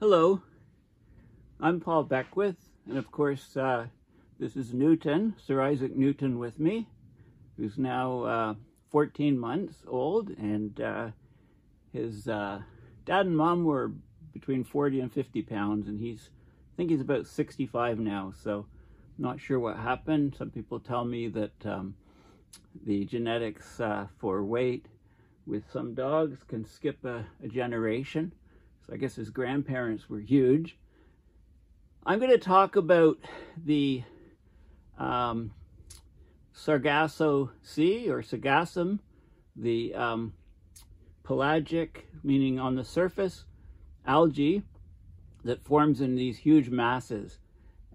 Hello, I'm Paul Beckwith, and of course, uh, this is Newton, Sir Isaac Newton with me, who's now uh, 14 months old, and uh, his uh, dad and mom were between 40 and 50 pounds, and he's, I think he's about 65 now, so not sure what happened. Some people tell me that um, the genetics uh, for weight with some dogs can skip a, a generation. I guess his grandparents were huge. I'm going to talk about the um, Sargasso Sea or Sargassum, the um, pelagic, meaning on the surface, algae that forms in these huge masses.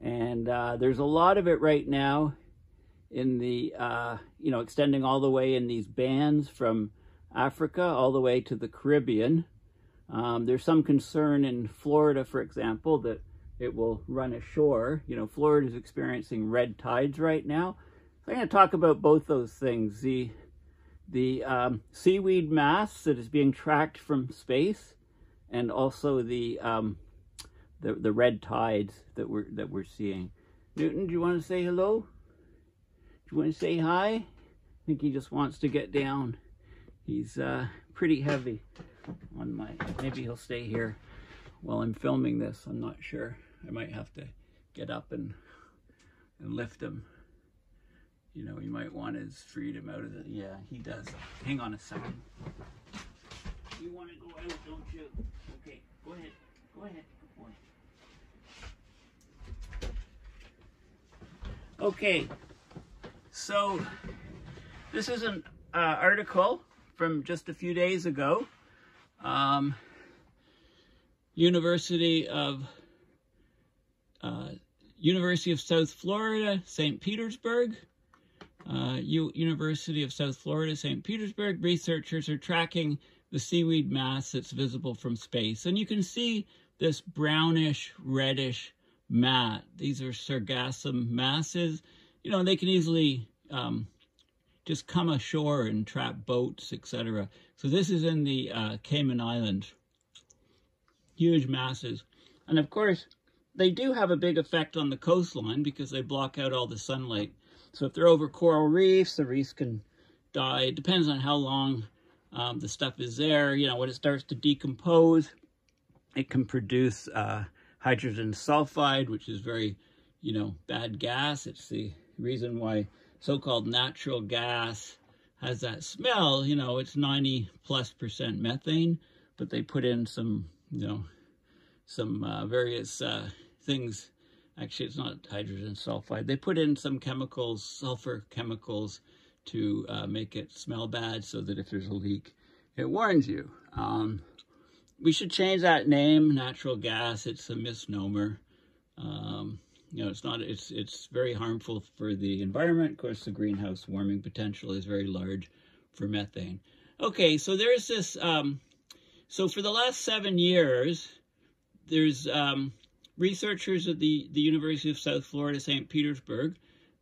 And uh, there's a lot of it right now in the, uh, you know, extending all the way in these bands from Africa all the way to the Caribbean. Um, there's some concern in Florida, for example, that it will run ashore. You know, Florida is experiencing red tides right now. So I'm going to talk about both those things. The, the um, seaweed mass that is being tracked from space and also the, um, the, the red tides that we're, that we're seeing. Newton, do you want to say hello? Do you want to say hi? I think he just wants to get down. He's uh, pretty heavy on my, maybe he'll stay here while I'm filming this. I'm not sure. I might have to get up and, and lift him. You know, he might want his freedom out of the, yeah, he does. Hang on a second. You want to go out, don't you? Okay, go ahead. Go ahead. Okay, so this is an uh, article from just a few days ago. Um, University of uh, University of South Florida, St. Petersburg. Uh, U University of South Florida, St. Petersburg, researchers are tracking the seaweed mass that's visible from space. And you can see this brownish, reddish mat. These are sargassum masses. You know, they can easily um, just come ashore and trap boats, etc. So this is in the uh, Cayman Islands. Huge masses. And of course, they do have a big effect on the coastline because they block out all the sunlight. So if they're over coral reefs, the reefs can die. It depends on how long um, the stuff is there. You know, when it starts to decompose, it can produce uh, hydrogen sulfide, which is very, you know, bad gas. It's the reason why so-called natural gas has that smell, you know, it's 90 plus percent methane, but they put in some, you know, some uh, various uh, things. Actually, it's not hydrogen sulfide. They put in some chemicals, sulfur chemicals, to uh, make it smell bad so that if there's a leak, it warns you. Um, we should change that name, natural gas. It's a misnomer. Um, you know, it's not, it's, it's very harmful for the environment. Of course, the greenhouse warming potential is very large for methane. Okay, so there's this, um, so for the last seven years, there's um, researchers at the, the University of South Florida, St. Petersburg.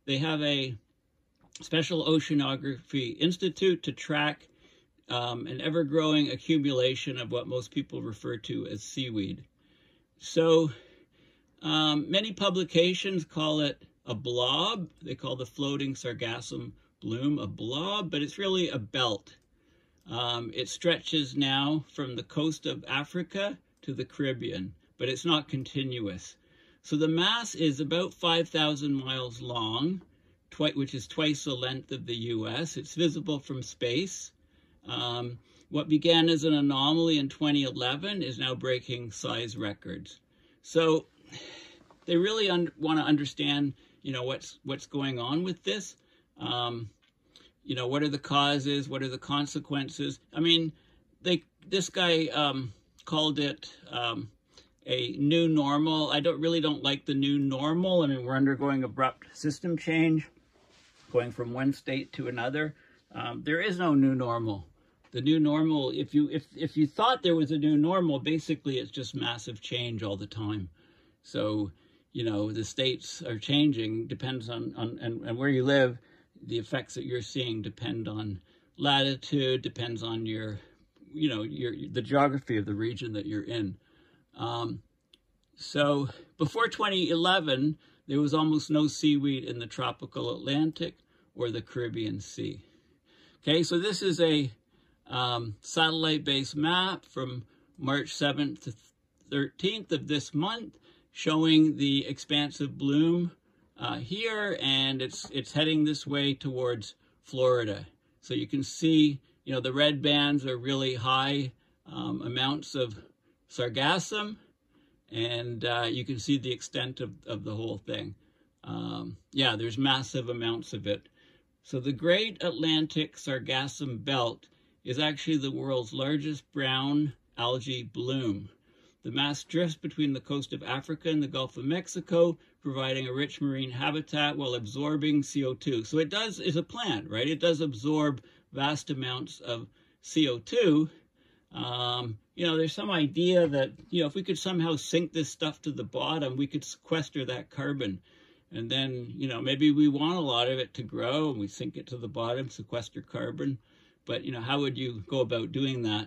They have a special oceanography institute to track um, an ever-growing accumulation of what most people refer to as seaweed. So um, many publications call it a blob. They call the floating sargassum bloom a blob, but it's really a belt. Um, it stretches now from the coast of Africa to the Caribbean, but it's not continuous. So the mass is about 5,000 miles long, which is twice the length of the U.S. It's visible from space. Um, what began as an anomaly in 2011 is now breaking size records. So they really want to understand, you know, what's what's going on with this. Um, you know, what are the causes? What are the consequences? I mean, they this guy um, called it um, a new normal. I don't really don't like the new normal. I mean, we're undergoing abrupt system change, going from one state to another. Um, there is no new normal. The new normal, if you if if you thought there was a new normal, basically it's just massive change all the time. So, you know, the states are changing, depends on, on and, and where you live, the effects that you're seeing depend on latitude, depends on your, you know, your the geography of the region that you're in. Um, So before 2011, there was almost no seaweed in the tropical Atlantic or the Caribbean Sea. Okay, so this is a um, satellite-based map from March 7th to 13th of this month showing the expansive bloom uh, here, and it's it's heading this way towards Florida. So you can see, you know, the red bands are really high um, amounts of sargassum, and uh, you can see the extent of, of the whole thing. Um, yeah, there's massive amounts of it. So the Great Atlantic Sargassum Belt is actually the world's largest brown algae bloom. The mass drifts between the coast of Africa and the Gulf of Mexico, providing a rich marine habitat while absorbing CO2. So it does, is a plant, right? It does absorb vast amounts of CO2. Um, you know, there's some idea that, you know, if we could somehow sink this stuff to the bottom, we could sequester that carbon. And then, you know, maybe we want a lot of it to grow and we sink it to the bottom, sequester carbon. But, you know, how would you go about doing that?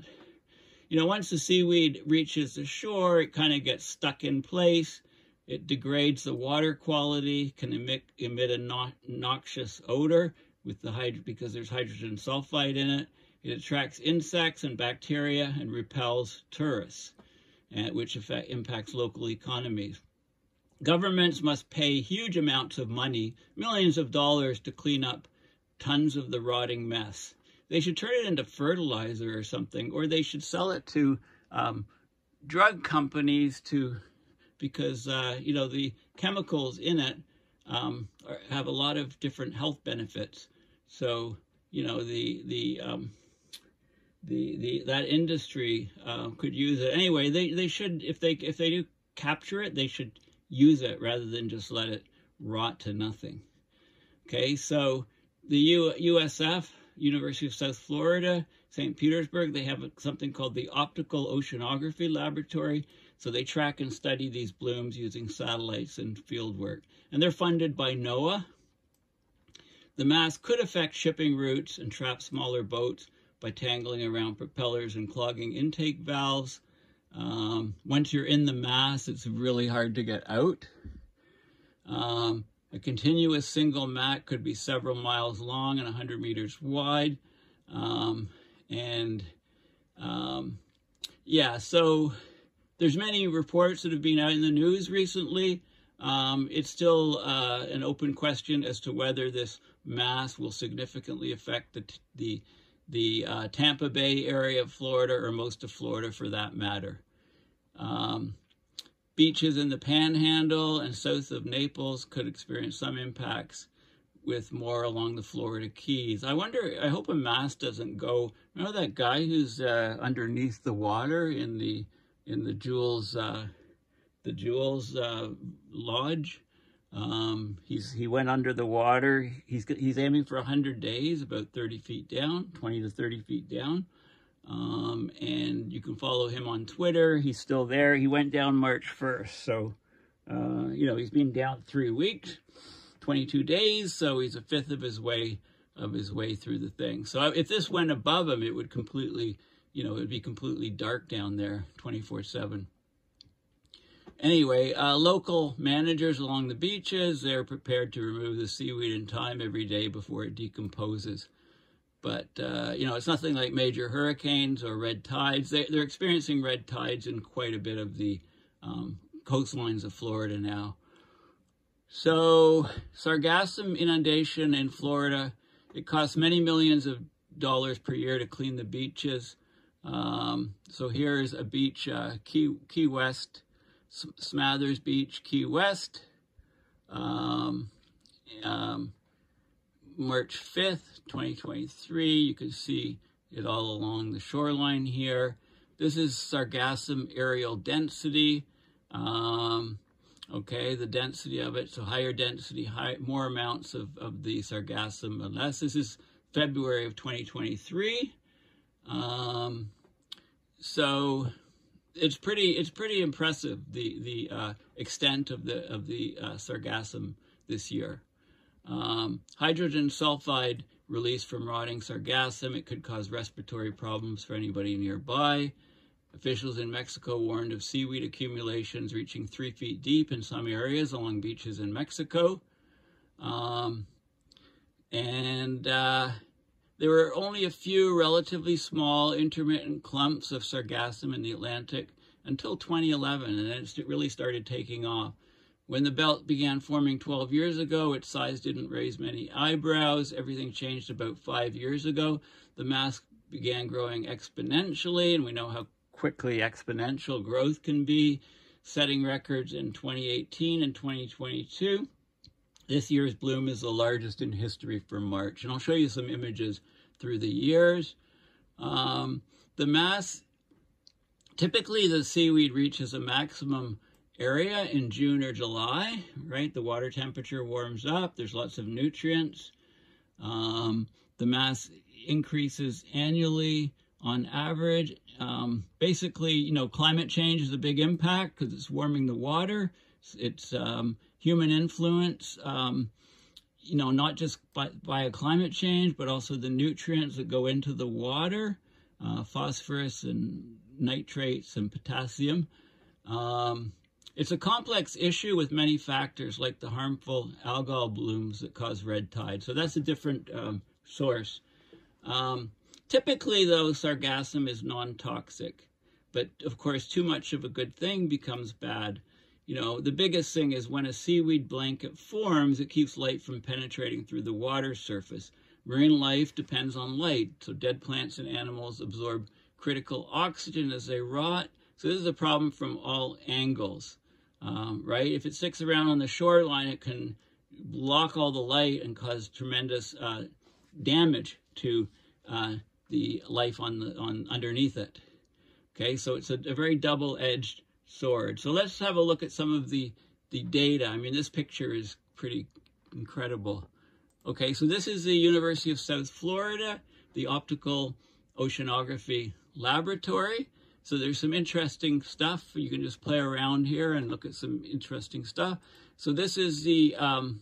You know, once the seaweed reaches the shore, it kind of gets stuck in place. It degrades the water quality, can emit, emit a no noxious odor with the hyd because there's hydrogen sulfide in it. It attracts insects and bacteria and repels tourists, uh, which affect, impacts local economies. Governments must pay huge amounts of money, millions of dollars, to clean up tons of the rotting mess. They should turn it into fertilizer or something, or they should sell it to um, drug companies to, because, uh, you know, the chemicals in it um, are, have a lot of different health benefits. So, you know, the, the, um, the, the, that industry uh, could use it. Anyway, they, they should, if they, if they do capture it, they should use it rather than just let it rot to nothing. Okay, so the U USF University of South Florida, St. Petersburg, they have something called the Optical Oceanography Laboratory. So they track and study these blooms using satellites and field work. And they're funded by NOAA. The mass could affect shipping routes and trap smaller boats by tangling around propellers and clogging intake valves. Um, once you're in the mass, it's really hard to get out. Um, a continuous single mat could be several miles long and 100 meters wide. Um, and um, yeah, so there's many reports that have been out in the news recently. Um, it's still uh, an open question as to whether this mass will significantly affect the, the, the uh, Tampa Bay area of Florida or most of Florida for that matter. Um, Beaches in the Panhandle and south of Naples could experience some impacts with more along the Florida Keys. I wonder, I hope a mast doesn't go, remember that guy who's uh, underneath the water in the, in the Jules, uh, the Jules uh, Lodge? Um, he's, he went under the water. He's, he's aiming for 100 days, about 30 feet down, 20 to 30 feet down. Um, and you can follow him on Twitter. He's still there. He went down March 1st. So, uh, you know, he's been down three weeks, 22 days. So he's a fifth of his way of his way through the thing. So if this went above him, it would completely, you know, it would be completely dark down there 24 seven. Anyway, uh, local managers along the beaches, they're prepared to remove the seaweed in time every day before it decomposes. But, uh, you know, it's nothing like major hurricanes or red tides. They, are experiencing red tides in quite a bit of the um, coastlines of Florida now. So, sargassum inundation in Florida, it costs many millions of dollars per year to clean the beaches. Um, so here's a beach, uh, Key, Key West, Smathers Beach, Key West. Um, um, March 5th, 2023. You can see it all along the shoreline here. This is sargassum aerial density. Um, okay, the density of it, so higher density, high, more amounts of, of the sargassum and less. This is February of 2023. Um, so it's pretty it's pretty impressive the the uh, extent of the of the uh, sargassum this year. Um, hydrogen sulfide released from rotting sargassum. It could cause respiratory problems for anybody nearby. Officials in Mexico warned of seaweed accumulations reaching three feet deep in some areas along beaches in Mexico. Um, and uh, there were only a few relatively small intermittent clumps of sargassum in the Atlantic until 2011, and then it really started taking off. When the belt began forming 12 years ago, its size didn't raise many eyebrows. Everything changed about five years ago. The mass began growing exponentially, and we know how quickly exponential growth can be, setting records in 2018 and 2022. This year's bloom is the largest in history for March, and I'll show you some images through the years. Um, the mass, typically the seaweed reaches a maximum area in June or July, right? The water temperature warms up, there's lots of nutrients. Um, the mass increases annually on average. Um, basically, you know, climate change is a big impact because it's warming the water. It's, it's um, human influence, um, you know, not just by, by a climate change, but also the nutrients that go into the water, uh, phosphorus and nitrates and potassium. Um, it's a complex issue with many factors like the harmful algal blooms that cause red tide. So that's a different um, source. Um, typically, though, sargassum is non-toxic. But, of course, too much of a good thing becomes bad. You know, the biggest thing is when a seaweed blanket forms, it keeps light from penetrating through the water surface. Marine life depends on light, so dead plants and animals absorb critical oxygen as they rot. So this is a problem from all angles um, right? If it sticks around on the shoreline, it can block all the light and cause tremendous uh, damage to uh, the life on the on underneath it. Okay, so it's a, a very double-edged sword. So let's have a look at some of the the data. I mean, this picture is pretty incredible. Okay, so this is the University of South Florida, the Optical Oceanography Laboratory. So there's some interesting stuff. You can just play around here and look at some interesting stuff. So this is the, um,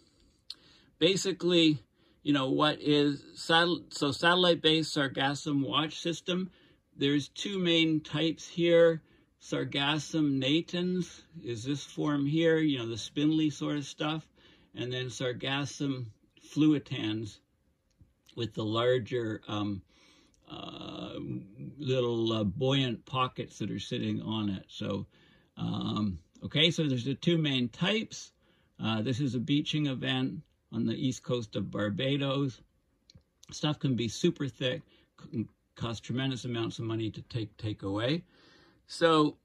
basically, you know, what is, satel so satellite-based sargassum watch system. There's two main types here. Sargassum natans is this form here, you know, the spindly sort of stuff. And then Sargassum fluitans with the larger um, uh, little uh, buoyant pockets that are sitting on it. So, um, okay, so there's the two main types. Uh, this is a beaching event on the east coast of Barbados. Stuff can be super thick, can cost tremendous amounts of money to take take away. So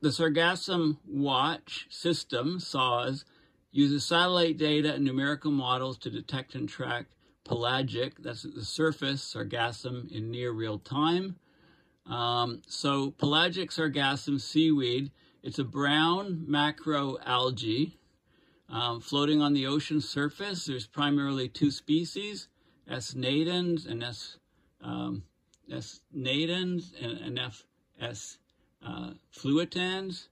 the Sargassum Watch system, SAWS, uses satellite data and numerical models to detect and track pelagic, that's at the surface, sargassum in near real time. Um, so pelagic sargassum seaweed, it's a brown macroalgae um, floating on the ocean surface. There's primarily two species, S. natans and S. Um, S. natans and, and F. S. Uh, fluitans.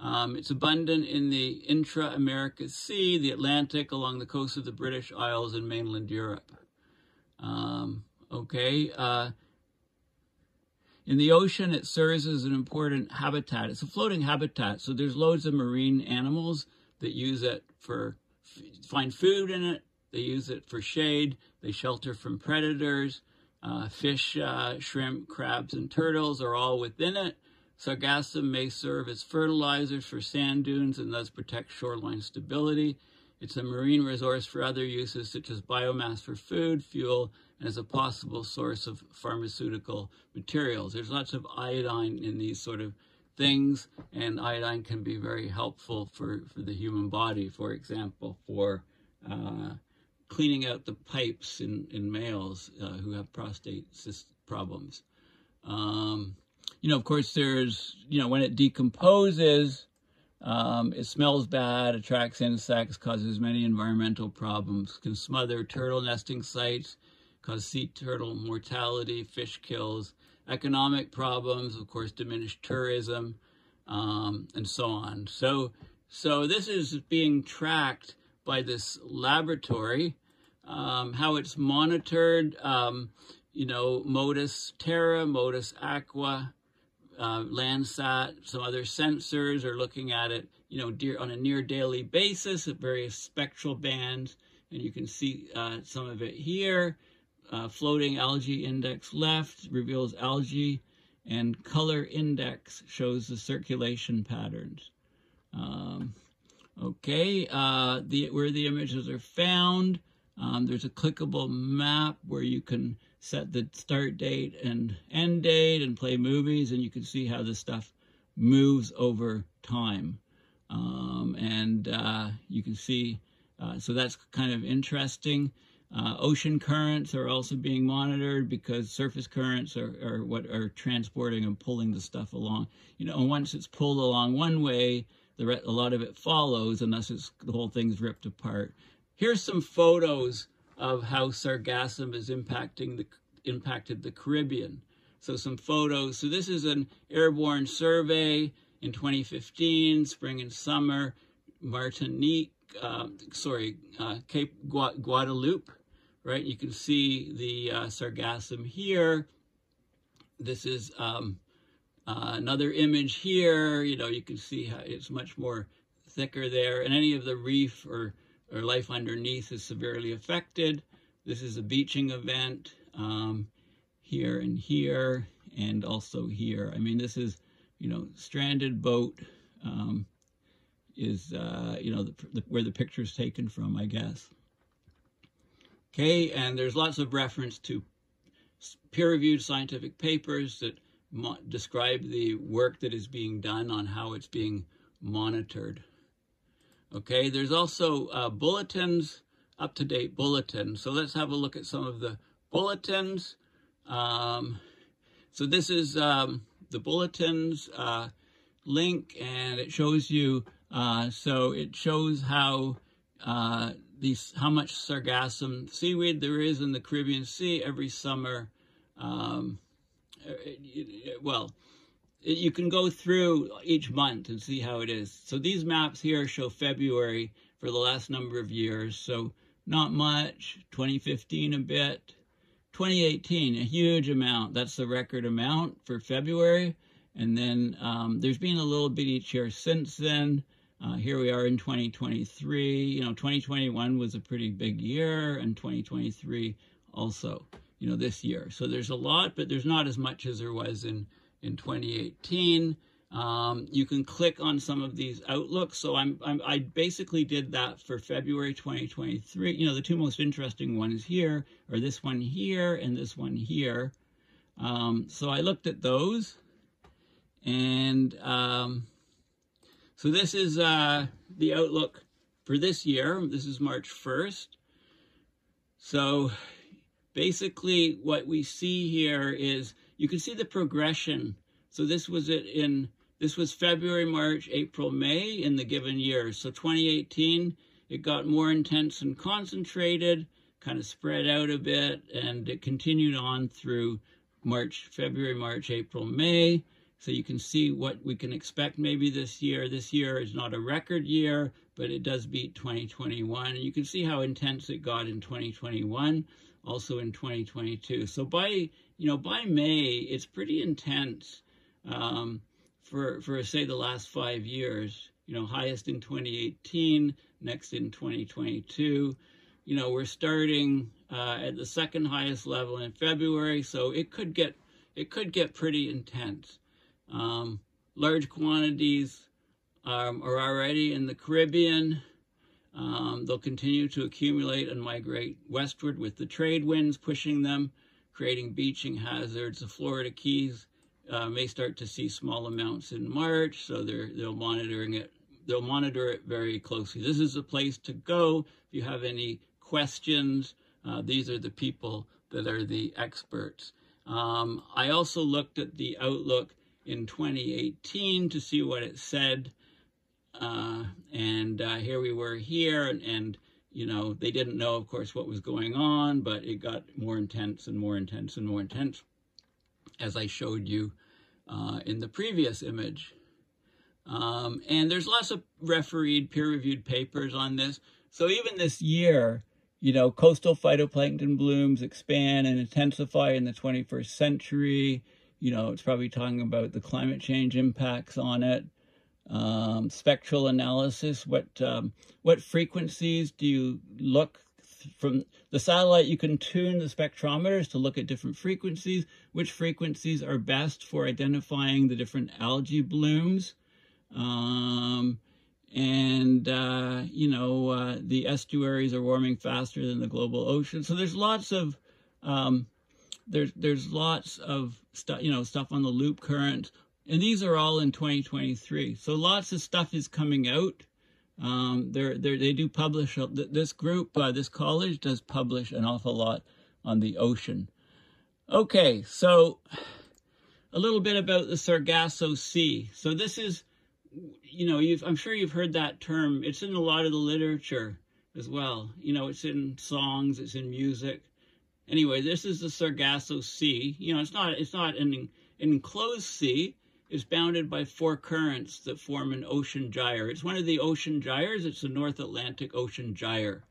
Um, it's abundant in the intra-America Sea, the Atlantic, along the coast of the British Isles and mainland Europe. Um, okay. Uh, in the ocean, it serves as an important habitat. It's a floating habitat, so there's loads of marine animals that use it for, find food in it. They use it for shade. They shelter from predators. Uh, fish, uh, shrimp, crabs, and turtles are all within it. Sargassum may serve as fertilizers for sand dunes and thus protect shoreline stability. It's a marine resource for other uses such as biomass for food, fuel, and as a possible source of pharmaceutical materials. There's lots of iodine in these sort of things, and iodine can be very helpful for, for the human body, for example, for uh, cleaning out the pipes in, in males uh, who have prostate problems. Um, you know, of course, there's, you know, when it decomposes, um, it smells bad, attracts insects, causes many environmental problems, can smother turtle nesting sites, cause sea turtle mortality, fish kills, economic problems, of course, diminished tourism, um, and so on. So, so this is being tracked by this laboratory, um, how it's monitored, um, you know, MODIS Terra, MODIS Aqua, uh, Landsat, some other sensors are looking at it, you know, on a near daily basis at various spectral bands. And you can see uh, some of it here. Uh, floating algae index left reveals algae and color index shows the circulation patterns. Um, okay, uh, the, where the images are found, um, there's a clickable map where you can set the start date and end date and play movies, and you can see how this stuff moves over time. Um, and uh, you can see, uh, so that's kind of interesting. Uh, ocean currents are also being monitored because surface currents are, are, what are transporting and pulling the stuff along. You know, once it's pulled along one way, the a lot of it follows unless it's the whole thing's ripped apart. Here's some photos of how sargassum is impacting the impacted the Caribbean. So some photos. So this is an airborne survey in 2015, spring and summer, Martinique, uh, sorry, uh, Cape Gua Guadeloupe, right? You can see the uh, sargassum here. This is um, uh, another image here. You know, you can see how it's much more thicker there. And any of the reef or or life underneath is severely affected. This is a beaching event um, here and here and also here. I mean, this is, you know, stranded boat um, is, uh, you know, the, the, where the picture is taken from, I guess. Okay, and there's lots of reference to peer-reviewed scientific papers that describe the work that is being done on how it's being monitored. Okay, there's also uh, bulletins, up-to-date bulletins. So let's have a look at some of the bulletins. Um, so this is um, the bulletins uh, link, and it shows you, uh, so it shows how uh, these how much sargassum seaweed there is in the Caribbean Sea every summer. Um, well, you can go through each month and see how it is. So these maps here show February for the last number of years. So not much, 2015 a bit, 2018 a huge amount. That's the record amount for February. And then um, there's been a little bit each year since then. Uh, here we are in 2023. You know, 2021 was a pretty big year and 2023 also, you know, this year. So there's a lot, but there's not as much as there was in in 2018. Um, you can click on some of these outlooks. So I'm, I'm, i basically did that for February 2023. You know, the two most interesting ones here are this one here and this one here. Um, so I looked at those and um, so this is uh, the outlook for this year. This is March 1st. So basically what we see here is you can see the progression. So this was it in, this was February, March, April, May in the given year. So 2018, it got more intense and concentrated, kind of spread out a bit, and it continued on through March, February, March, April, May. So you can see what we can expect maybe this year. This year is not a record year, but it does beat 2021. And you can see how intense it got in 2021, also in 2022. So by you know, by May, it's pretty intense um, for, for, say, the last five years. You know, highest in 2018, next in 2022. You know, we're starting uh, at the second highest level in February, so it could get it could get pretty intense. Um, large quantities um, are already in the Caribbean. Um, they'll continue to accumulate and migrate westward with the trade winds pushing them creating beaching hazards. The Florida Keys uh, may start to see small amounts in March, so they're they'll monitoring it. They'll monitor it very closely. This is a place to go if you have any questions. Uh, these are the people that are the experts. Um, I also looked at the outlook in 2018 to see what it said. Uh, and uh, here we were here, and, and you know, they didn't know, of course, what was going on, but it got more intense and more intense and more intense, as I showed you uh, in the previous image. Um, and there's lots of refereed, peer-reviewed papers on this. So even this year, you know, coastal phytoplankton blooms expand and intensify in the 21st century. you know, it's probably talking about the climate change impacts on it. Um, spectral analysis, what um, what frequencies do you look from the satellite? You can tune the spectrometers to look at different frequencies. Which frequencies are best for identifying the different algae blooms? Um, and uh, you know uh, the estuaries are warming faster than the global ocean. So there's lots of um, there's there's lots of stuff you know stuff on the loop current, and these are all in 2023. So lots of stuff is coming out. Um, they're, they're, they do publish this group, uh, this college does publish an awful lot on the ocean. Okay, so a little bit about the Sargasso Sea. So this is you know, I'm sure you've heard that term. It's in a lot of the literature as well. You know, it's in songs, it's in music. Anyway, this is the Sargasso Sea. You know, it's not it's not an, an enclosed sea. It's bounded by four currents that form an ocean gyre. It's one of the ocean gyres. It's the North Atlantic Ocean Gyre.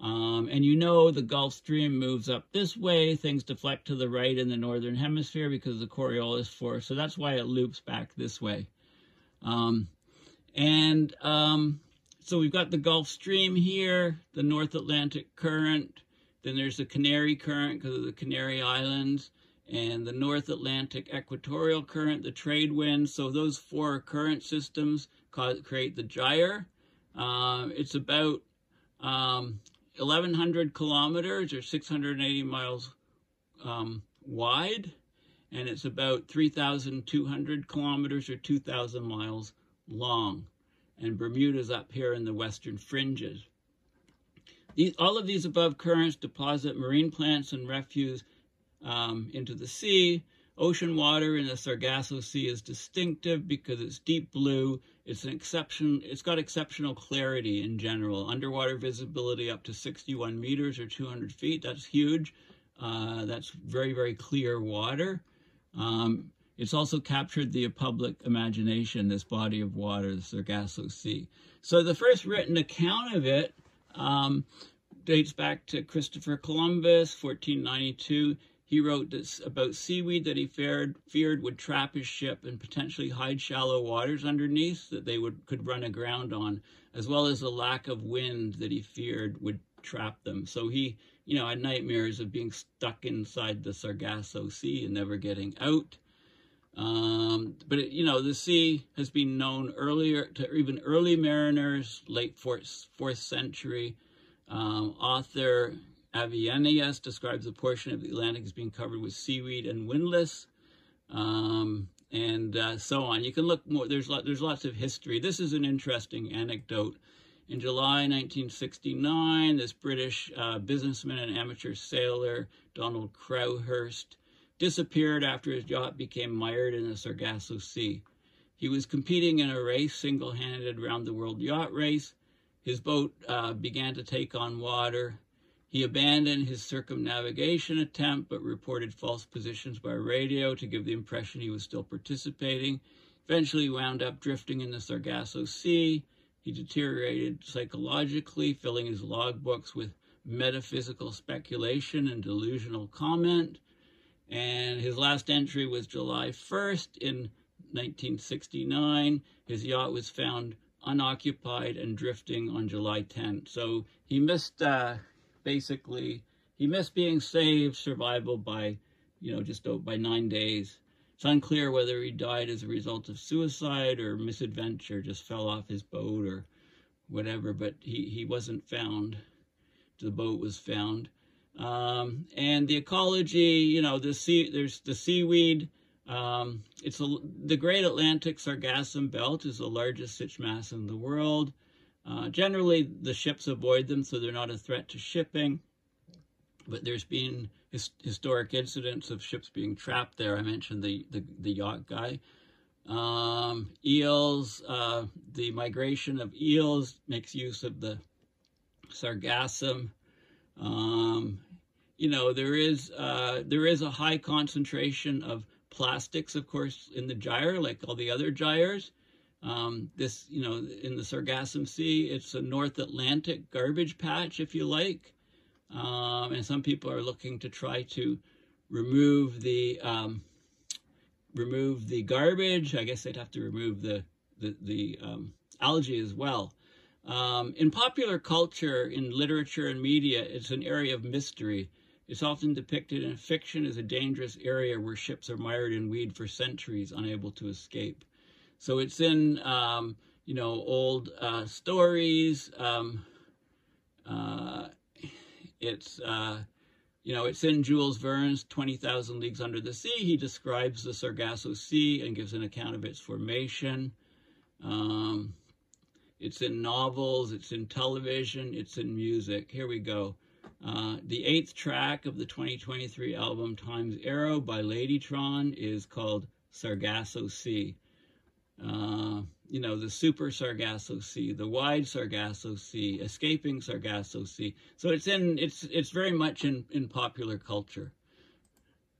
Um, and you know the Gulf Stream moves up this way. Things deflect to the right in the northern hemisphere because of the Coriolis force. So that's why it loops back this way. Um, and um, so we've got the Gulf Stream here, the North Atlantic Current, then there's the Canary Current because of the Canary Islands, and the North Atlantic Equatorial Current, the trade winds. So those four current systems cause, create the gyre. Uh, it's about um, 1,100 kilometers or 680 miles um, wide and it's about 3,200 kilometers or 2,000 miles long. And Bermuda's up here in the western fringes. These, all of these above currents deposit marine plants and refuse um, into the sea. Ocean water in the Sargasso Sea is distinctive because it's deep blue. It's an exception. It's got exceptional clarity in general. Underwater visibility up to 61 meters or 200 feet. That's huge. Uh, that's very, very clear water. Um, it's also captured the public imagination, this body of water, the Sargasso Sea. So the first written account of it um, dates back to Christopher Columbus, 1492. He wrote this about seaweed that he feared, feared would trap his ship and potentially hide shallow waters underneath that they would could run aground on, as well as the lack of wind that he feared would trap them. So he you know, had nightmares of being stuck inside the Sargasso Sea and never getting out. Um, but, it, you know, the sea has been known earlier to even early mariners, late 4th, 4th century. Um, author Avienius describes a portion of the Atlantic as being covered with seaweed and windlass, um, and uh, so on. You can look more, there's, there's lots of history. This is an interesting anecdote. In July 1969, this British uh, businessman and amateur sailor, Donald Crowhurst, disappeared after his yacht became mired in the Sargasso Sea. He was competing in a race single-handed around the world yacht race. His boat uh, began to take on water. He abandoned his circumnavigation attempt, but reported false positions by radio to give the impression he was still participating. Eventually wound up drifting in the Sargasso Sea. He deteriorated psychologically, filling his logbooks with metaphysical speculation and delusional comment. And his last entry was July 1st in 1969. His yacht was found unoccupied and drifting on July 10th. So he missed, uh, basically, he missed being saved, survival by, you know, just by nine days. It's unclear whether he died as a result of suicide or misadventure, just fell off his boat or whatever, but he, he wasn't found. The boat was found. Um, and the ecology, you know, the sea, there's the seaweed. Um, it's a, the Great Atlantic Sargassum Belt is the largest such mass in the world. Uh, generally, the ships avoid them, so they're not a threat to shipping. But there's been his, historic incidents of ships being trapped there. I mentioned the, the, the yacht guy. Um, eels, uh, the migration of eels makes use of the sargassum. Um, you know, there is, uh, there is a high concentration of plastics, of course, in the gyre, like all the other gyres. Um, this, you know, in the Sargassum Sea, it's a North Atlantic garbage patch, if you like. Um, and some people are looking to try to remove the um, remove the garbage. I guess they'd have to remove the the, the um, algae as well. Um, in popular culture, in literature and media, it's an area of mystery. It's often depicted in fiction as a dangerous area where ships are mired in weed for centuries, unable to escape. So it's in, um, you know, old uh, stories. Um, uh, it's, uh, you know, it's in Jules Verne's 20,000 Leagues Under the Sea. He describes the Sargasso Sea and gives an account of its formation. Um, it's in novels, it's in television, it's in music. Here we go. Uh, the eighth track of the 2023 album Time's Arrow by Ladytron is called Sargasso Sea. Uh, you know, the super Sargasso Sea, the wide Sargasso Sea, escaping Sargasso Sea. So it's in, it's, it's very much in, in popular culture.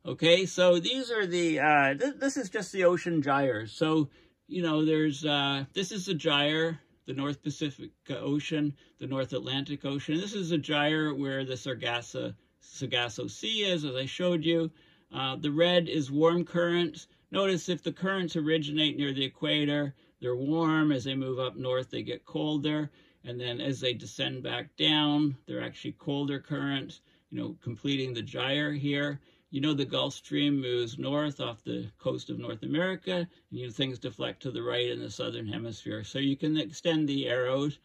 Okay, so these are the, uh, th this is just the ocean gyres. So, you know, there's, uh, this is the gyre the North Pacific Ocean, the North Atlantic Ocean. This is a gyre where the Sargasso, Sargasso Sea is, as I showed you. Uh, the red is warm currents. Notice if the currents originate near the equator, they're warm. As they move up north, they get colder. And then as they descend back down, they're actually colder currents, you know, completing the gyre here. You know the Gulf Stream moves north off the coast of North America, and you know, things deflect to the right in the southern hemisphere. So you can extend the arrows.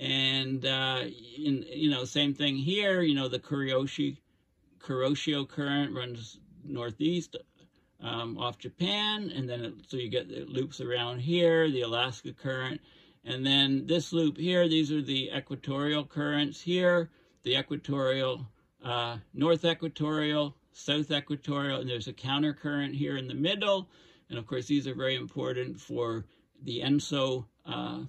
And, uh, in, you know, same thing here, you know, the Kuroshio, Kuroshio current runs northeast um, off Japan, and then it, so you get it loops around here, the Alaska current, and then this loop here, these are the equatorial currents here, the equatorial, uh, north equatorial, south equatorial, and there's a counter current here in the middle. And of course, these are very important for the ENSO, uh,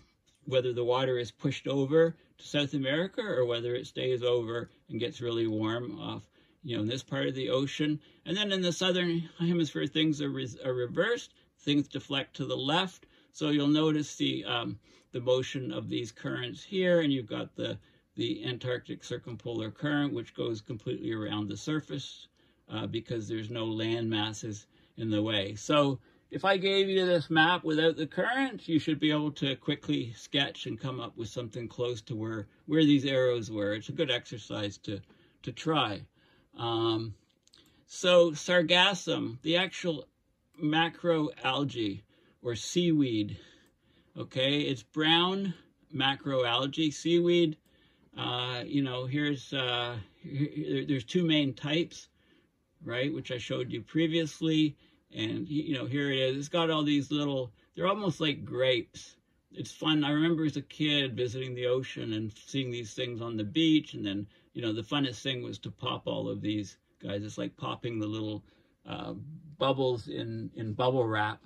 whether the water is pushed over to South America or whether it stays over and gets really warm off, you know, in this part of the ocean. And then in the southern hemisphere, things are, re are reversed. Things deflect to the left. So you'll notice the um, the motion of these currents here, and you've got the the Antarctic circumpolar current, which goes completely around the surface uh, because there's no land masses in the way. So if I gave you this map without the currents, you should be able to quickly sketch and come up with something close to where, where these arrows were. It's a good exercise to, to try. Um, so sargassum, the actual macroalgae or seaweed, okay, it's brown macroalgae, seaweed. Uh, you know, here's, uh, here, there's two main types right, which I showed you previously. And, you know, here it is. It's got all these little, they're almost like grapes. It's fun. I remember as a kid visiting the ocean and seeing these things on the beach. And then, you know, the funnest thing was to pop all of these guys. It's like popping the little uh, bubbles in, in bubble wrap.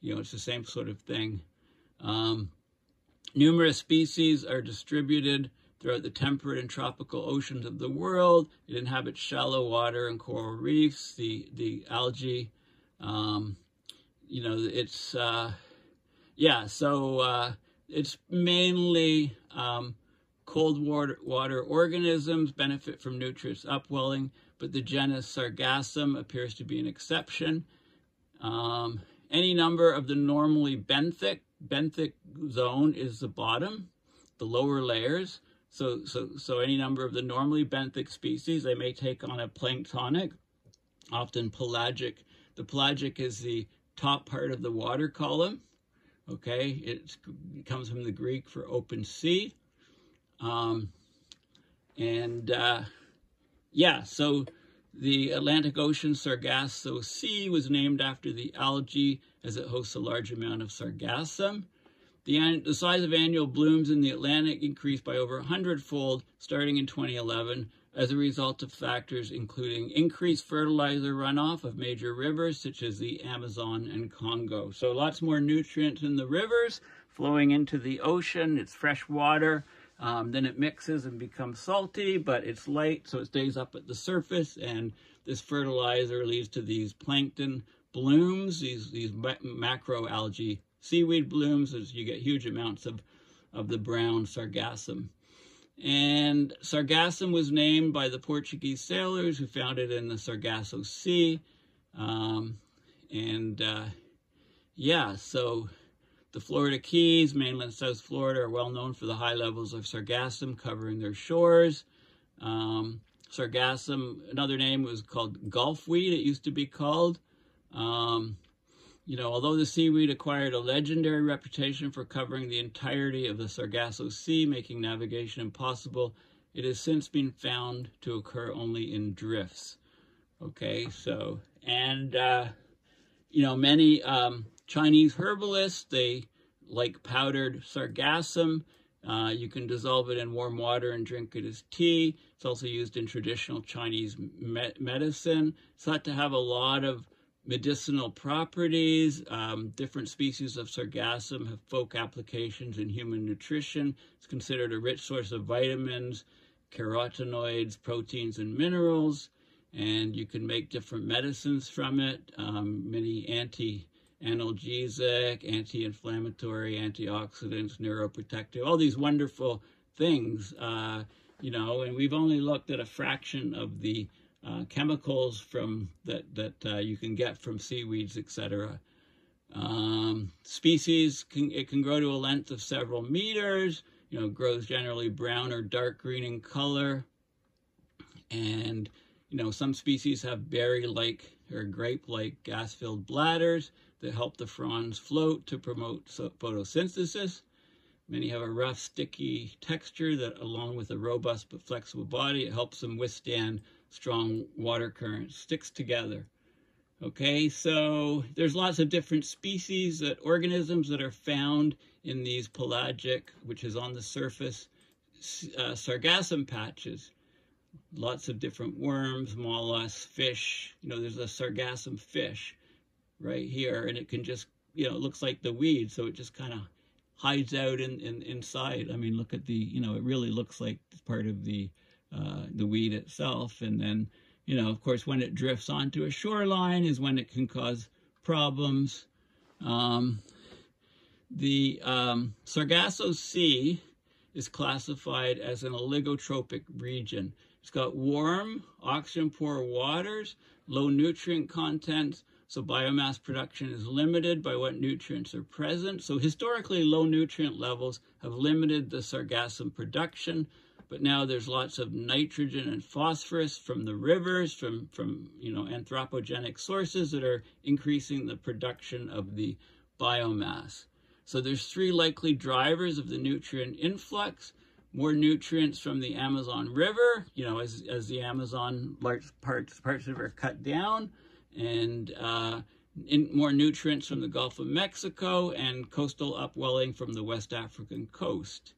You know, it's the same sort of thing. Um, numerous species are distributed throughout the temperate and tropical oceans of the world. It inhabits shallow water and coral reefs, the, the algae. Um, you know, it's, uh, yeah, so uh, it's mainly um, cold water, water organisms benefit from nutrient upwelling, but the genus Sargassum appears to be an exception. Um, any number of the normally benthic, benthic zone is the bottom, the lower layers. So, so, so any number of the normally benthic species, they may take on a planktonic, often pelagic. The pelagic is the top part of the water column. Okay, it comes from the Greek for open sea. Um, and uh, yeah, so the Atlantic Ocean Sargasso Sea was named after the algae as it hosts a large amount of sargassum. The, the size of annual blooms in the Atlantic increased by over 100-fold starting in 2011 as a result of factors including increased fertilizer runoff of major rivers such as the Amazon and Congo. So lots more nutrients in the rivers flowing into the ocean. It's fresh water. Um, then it mixes and becomes salty, but it's light, so it stays up at the surface. And this fertilizer leads to these plankton blooms, these, these macroalgae seaweed blooms as you get huge amounts of, of the brown sargassum. And sargassum was named by the Portuguese sailors who found it in the Sargasso Sea. Um, and uh, yeah, so the Florida Keys, mainland South Florida, are well known for the high levels of sargassum covering their shores. Um, sargassum, another name was called gulfweed, it used to be called. Um, you know, although the seaweed acquired a legendary reputation for covering the entirety of the Sargasso Sea, making navigation impossible, it has since been found to occur only in drifts. Okay, so, and, uh, you know, many um, Chinese herbalists, they like powdered sargassum. Uh, you can dissolve it in warm water and drink it as tea. It's also used in traditional Chinese me medicine. It's thought to have a lot of medicinal properties. Um, different species of sargassum have folk applications in human nutrition. It's considered a rich source of vitamins, carotenoids, proteins, and minerals. And you can make different medicines from it, um, many anti-analgesic, anti-inflammatory, antioxidants, neuroprotective, all these wonderful things, uh, you know, and we've only looked at a fraction of the uh, chemicals from that that uh, you can get from seaweeds, etc. Um, species can it can grow to a length of several meters. You know, grows generally brown or dark green in color, and you know some species have berry-like or grape-like gas-filled bladders that help the fronds float to promote photosynthesis. Many have a rough, sticky texture that, along with a robust but flexible body, it helps them withstand strong water currents, sticks together. Okay, so there's lots of different species that organisms that are found in these pelagic, which is on the surface, uh, sargassum patches. Lots of different worms, mollusks, fish. You know, there's a sargassum fish right here, and it can just, you know, it looks like the weed, so it just kind of hides out in, in inside. I mean, look at the, you know, it really looks like part of the uh, the weed itself. And then, you know, of course, when it drifts onto a shoreline is when it can cause problems. Um, the um, Sargasso Sea is classified as an oligotrophic region. It's got warm, oxygen-poor waters, low nutrient content, so biomass production is limited by what nutrients are present. So historically, low nutrient levels have limited the sargassum production, but now there's lots of nitrogen and phosphorus from the rivers, from, from you know, anthropogenic sources that are increasing the production of the biomass. So there's three likely drivers of the nutrient influx. More nutrients from the Amazon River, you know, as, as the Amazon large parts, parts of it are cut down, and uh, more nutrients from the Gulf of Mexico and coastal upwelling from the West African coast.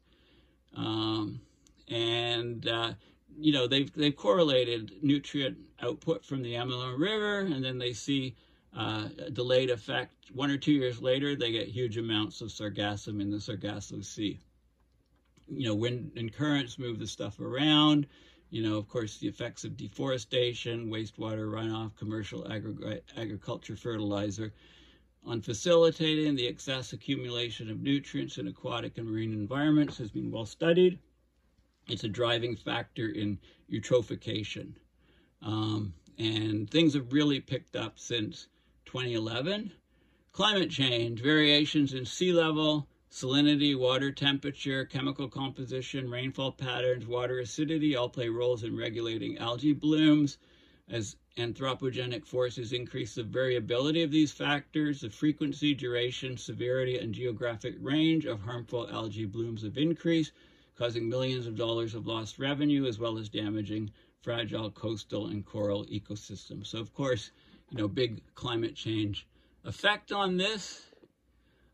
Um, and uh, you know they've they've correlated nutrient output from the Amazon River, and then they see uh, a delayed effect. One or two years later, they get huge amounts of sargassum in the Sargasso Sea. You know, wind and currents move the stuff around. You know, of course, the effects of deforestation, wastewater runoff, commercial agri agriculture fertilizer on facilitating the excess accumulation of nutrients in aquatic and marine environments has been well studied. It's a driving factor in eutrophication. Um, and things have really picked up since 2011. Climate change, variations in sea level, salinity, water temperature, chemical composition, rainfall patterns, water acidity all play roles in regulating algae blooms. As anthropogenic forces increase the variability of these factors, the frequency, duration, severity, and geographic range of harmful algae blooms have increased, causing millions of dollars of lost revenue as well as damaging fragile coastal and coral ecosystems. So of course, you know, big climate change effect on this.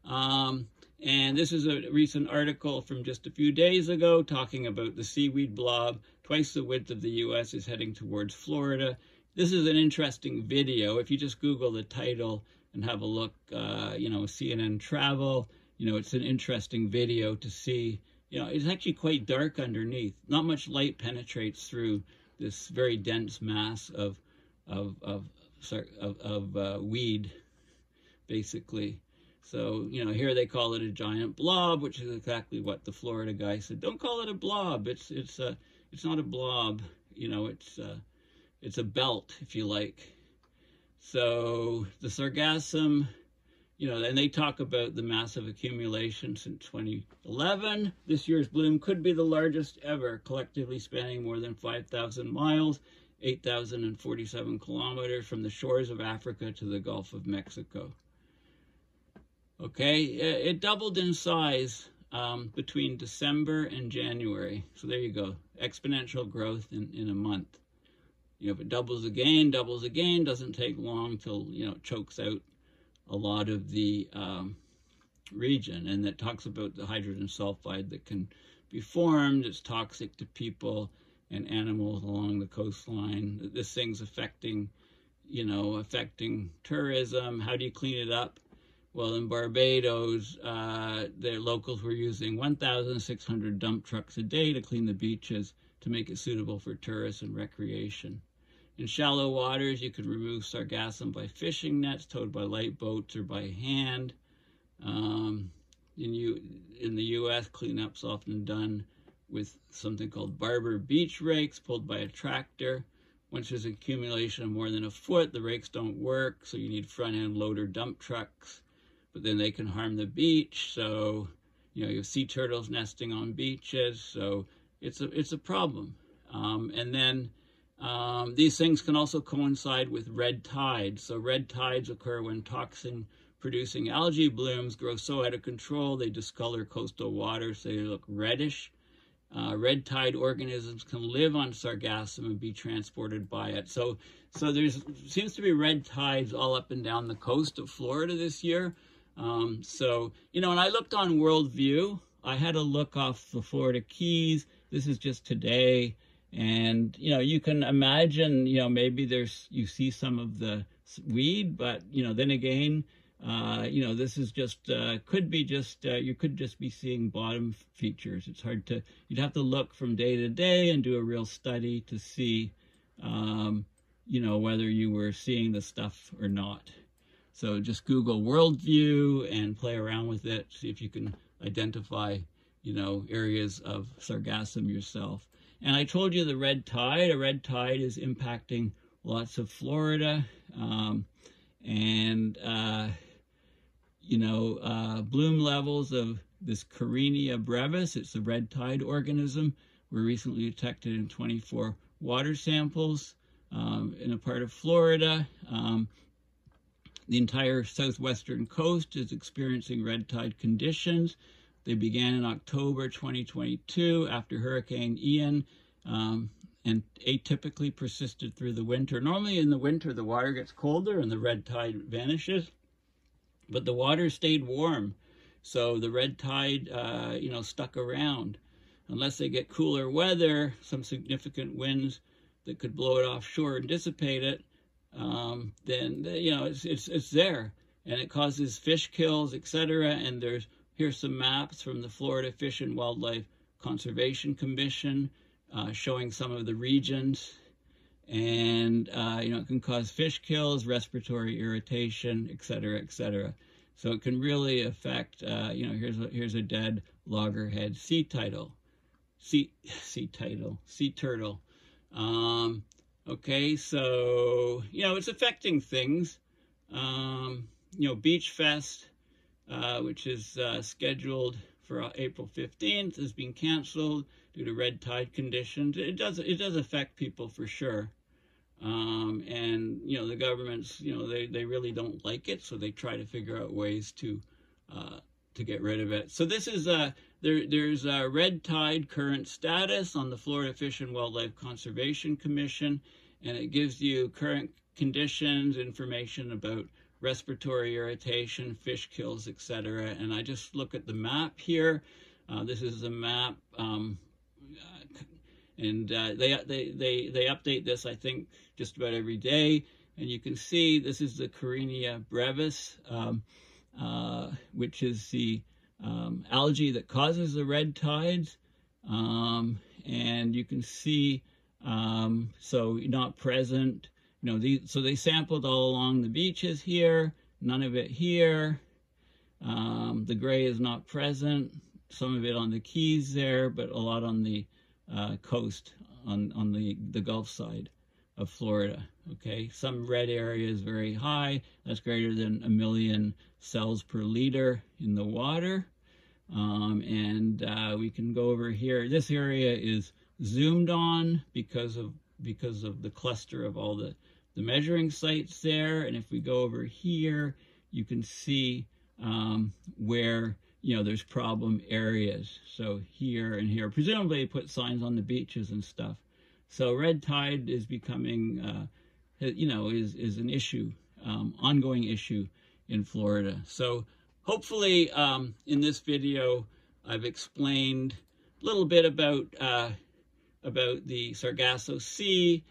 Um, and this is a recent article from just a few days ago talking about the seaweed blob, twice the width of the U.S. is heading towards Florida. This is an interesting video. If you just Google the title and have a look, uh, you know, CNN travel, you know, it's an interesting video to see you know, it's actually quite dark underneath. Not much light penetrates through this very dense mass of of of of, of uh, weed, basically. So you know, here they call it a giant blob, which is exactly what the Florida guy said. Don't call it a blob. It's it's a it's not a blob. You know, it's uh, it's a belt, if you like. So the sargassum, you know, and they talk about the massive accumulation since 2011. This year's bloom could be the largest ever, collectively spanning more than 5,000 miles, 8,047 kilometers from the shores of Africa to the Gulf of Mexico. Okay, it doubled in size um, between December and January. So there you go, exponential growth in, in a month. You know, if it doubles again, doubles again, doesn't take long till, you know, it chokes out a lot of the um, region. And that talks about the hydrogen sulfide that can be formed. It's toxic to people and animals along the coastline. This thing's affecting, you know, affecting tourism. How do you clean it up? Well, in Barbados, uh, the locals were using 1,600 dump trucks a day to clean the beaches to make it suitable for tourists and recreation. In shallow waters, you could remove sargassum by fishing nets towed by light boats or by hand. Um, in, U in the U.S., cleanup's often done with something called barber beach rakes pulled by a tractor. Once there's accumulation of more than a foot, the rakes don't work, so you need front-end loader dump trucks but then they can harm the beach. So, you know, you have sea turtles nesting on beaches. So it's a, it's a problem. Um, and then um, these things can also coincide with red tides. So red tides occur when toxin producing algae blooms grow so out of control they discolor coastal waters so they look reddish. Uh, red tide organisms can live on sargassum and be transported by it. So, so there's seems to be red tides all up and down the coast of Florida this year. Um, so, you know, and I looked on Worldview, I had a look off the Florida Keys. This is just today. And, you know, you can imagine, you know, maybe there's, you see some of the weed, but, you know, then again, uh, you know, this is just, uh, could be just, uh, you could just be seeing bottom features. It's hard to, you'd have to look from day to day and do a real study to see, um, you know, whether you were seeing the stuff or not. So just Google worldview and play around with it. See if you can identify, you know, areas of sargassum yourself. And I told you the red tide. A red tide is impacting lots of Florida. Um, and, uh, you know, uh, bloom levels of this Karenia brevis, it's a red tide organism, were recently detected in 24 water samples um, in a part of Florida. Um, the entire southwestern coast is experiencing red tide conditions. They began in October 2022 after Hurricane Ian um, and atypically persisted through the winter. Normally in the winter, the water gets colder and the red tide vanishes, but the water stayed warm. So the red tide, uh, you know, stuck around. Unless they get cooler weather, some significant winds that could blow it offshore and dissipate it, um, then you know it's, it's it's there, and it causes fish kills, etc. And there's here's some maps from the Florida Fish and Wildlife Conservation Commission uh, showing some of the regions, and uh, you know it can cause fish kills, respiratory irritation, etc., etc. So it can really affect. Uh, you know, here's a, here's a dead loggerhead sea turtle, sea sea turtle, sea turtle. Um, Okay, so, you know, it's affecting things. Um, you know, Beach Fest, uh, which is uh, scheduled for uh, April 15th, is being canceled due to red tide conditions. It does, it does affect people for sure. Um, and, you know, the governments, you know, they, they really don't like it, so they try to figure out ways to, uh, to get rid of it. So this is a, there, there's a red tide current status on the Florida Fish and Wildlife Conservation Commission, and it gives you current conditions, information about respiratory irritation, fish kills, etc. And I just look at the map here. Uh, this is a map, um, and uh, they, they, they, they update this, I think, just about every day. And you can see this is the Karenia brevis, um, uh, which is the um, algae that causes the red tides. Um, and you can see, um, so not present, you know, these, so they sampled all along the beaches here, none of it here. Um, the gray is not present, some of it on the Keys there, but a lot on the uh, coast, on, on the, the Gulf side of Florida. Okay, some red area is very high. That's greater than a million cells per liter in the water. Um, and uh, we can go over here. This area is zoomed on because of because of the cluster of all the, the measuring sites there. And if we go over here, you can see um, where you know there's problem areas. So here and here, presumably put signs on the beaches and stuff. So red tide is becoming, uh, you know, is is an issue, um, ongoing issue in Florida. So hopefully um, in this video, I've explained a little bit about uh, about the Sargasso Sea,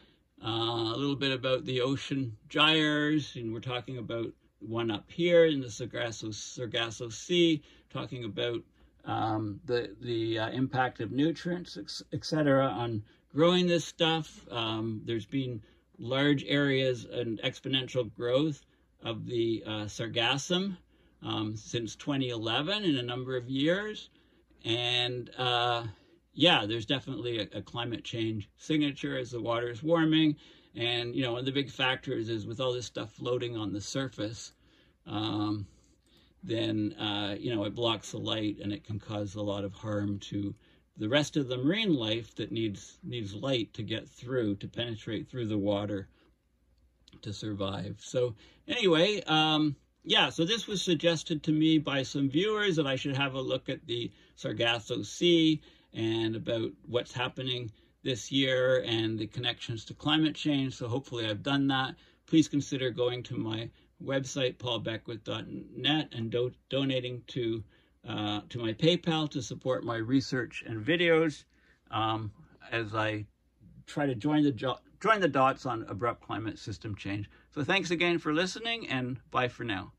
uh, a little bit about the ocean gyres, and we're talking about one up here in the Sargasso, Sargasso Sea, talking about um, the, the uh, impact of nutrients, etc., on growing this stuff. Um, there's been large areas and exponential growth of the uh, sargassum um, since 2011 in a number of years. And uh, yeah, there's definitely a, a, climate change signature as the water is warming. And, you know, one of the big factors is with all this stuff floating on the surface, um, then, uh, you know, it blocks the light and it can cause a lot of harm to the rest of the marine life that needs, needs light to get through, to penetrate through the water to survive. So anyway, um, yeah, so this was suggested to me by some viewers that I should have a look at the Sargasso Sea and about what's happening this year and the connections to climate change. So hopefully I've done that. Please consider going to my website, paulbeckwith.net, and do donating to uh, to my PayPal to support my research and videos um, as I try to join the join the dots on abrupt climate system change. So thanks again for listening, and bye for now.